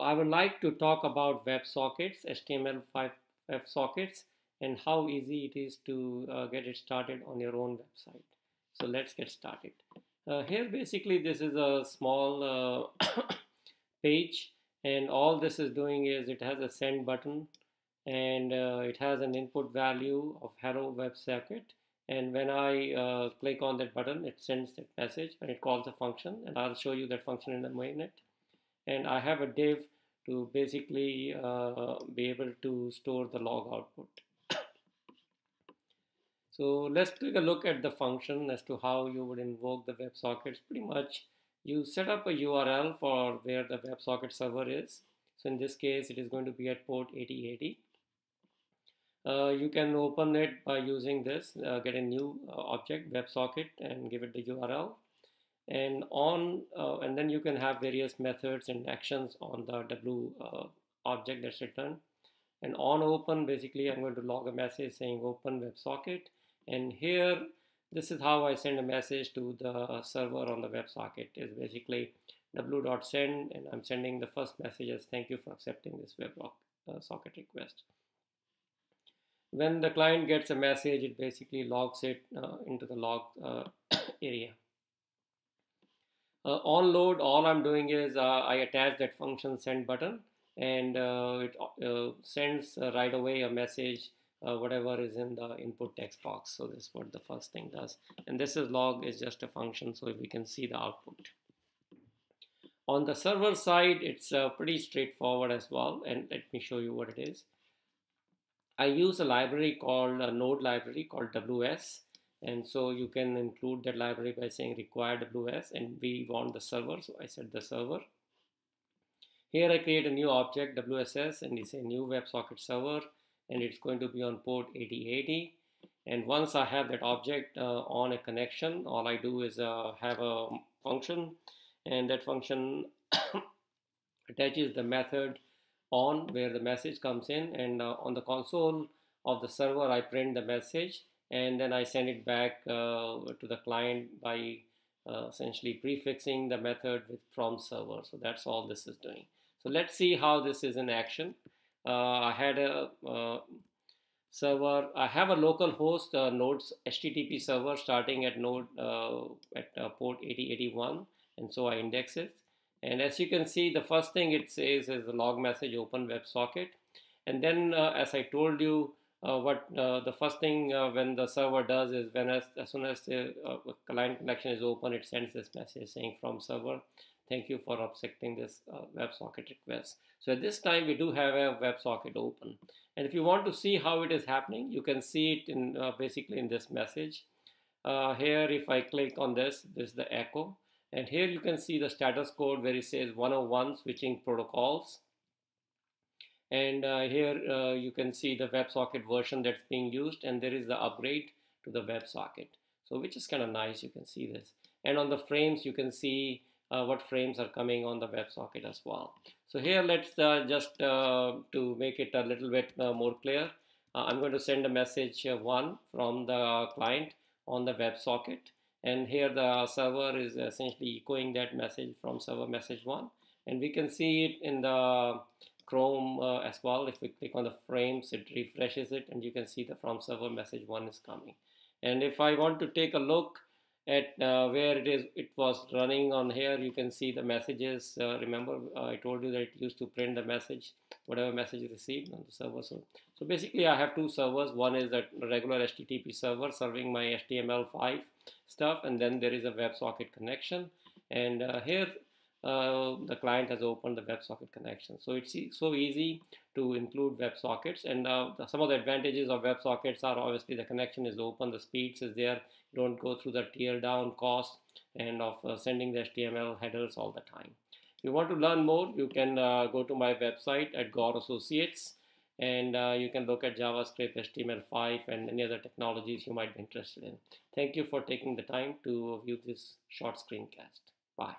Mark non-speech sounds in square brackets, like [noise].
I would like to talk about WebSockets, HTML5 WebSockets, and how easy it is to uh, get it started on your own website. So let's get started. Uh, here basically this is a small uh, [coughs] page and all this is doing is it has a send button and uh, it has an input value of hello WebSocket and when I uh, click on that button it sends that message and it calls a function and I'll show you that function in a minute and I have a div to basically uh, be able to store the log output. [coughs] so let's take a look at the function as to how you would invoke the WebSockets. Pretty much you set up a URL for where the WebSocket server is. So in this case, it is going to be at port 8080. Uh, you can open it by using this, uh, get a new uh, object, WebSocket, and give it the URL and on uh, and then you can have various methods and actions on the W uh, object that's returned. And on open basically I'm going to log a message saying open WebSocket. And here this is how I send a message to the server on the WebSocket. Is basically w.send and I'm sending the first message as thank you for accepting this web uh, request. When the client gets a message it basically logs it uh, into the log uh, [coughs] area uh, on load all I'm doing is uh, I attach that function send button and uh, it sends right away a message uh, whatever is in the input text box. So this is what the first thing does. And this is log is just a function so we can see the output. On the server side, it's uh, pretty straightforward as well. And let me show you what it is. I use a library called a node library called WS and so you can include that library by saying require ws and we want the server. So i set the server. Here i create a new object wss and it's a new websocket server and it's going to be on port 8080 and once i have that object uh, on a connection all i do is uh, have a function and that function [coughs] attaches the method on where the message comes in and uh, on the console of the server i print the message and then I send it back uh, to the client by uh, essentially prefixing the method with from server. So that's all this is doing. So let's see how this is in action. Uh, I had a uh, server, I have a local host uh, nodes HTTP server starting at node uh, at port 8081 and so I index it. And as you can see, the first thing it says is the log message open WebSocket. And then as I told you, uh, what uh, the first thing uh, when the server does is when as, as soon as the uh, client connection is open it sends this message saying from server thank you for accepting this uh, WebSocket request. So at this time we do have a WebSocket open. And if you want to see how it is happening you can see it in uh, basically in this message. Here if I click on this this is the echo. And here you can see the status code where it says 101 switching protocols and uh, here uh, you can see the WebSocket version that's being used and there is the upgrade to the WebSocket. So which is kind of nice, you can see this. And on the frames, you can see uh, what frames are coming on the WebSocket as well. So here, let's uh, just uh, to make it a little bit uh, more clear, I'm going to send a message one from the client on the WebSocket. And here the server is essentially echoing that message from server message one. And we can see it in the Chrome uh, as well. If we click on the frames, it refreshes it and you can see the from server message one is coming. And if I want to take a look at uh, where it is, it was running on here, you can see the messages. Uh, remember, uh, I told you that it used to print the message, whatever message is received on the server. So, so basically I have two servers. One is a regular HTTP server serving my HTML5 stuff. And then there is a WebSocket connection. And uh, here uh, the client has opened the WebSocket connection. So it's so easy to include WebSockets and uh, the, some of the advantages of WebSockets are obviously the connection is open, the speeds is there, you don't go through the tear down cost and of uh, sending the HTML headers all the time. If you want to learn more, you can uh, go to my website at Gaur Associates and uh, you can look at JavaScript, HTML5 and any other technologies you might be interested in. Thank you for taking the time to view this short screencast. Bye.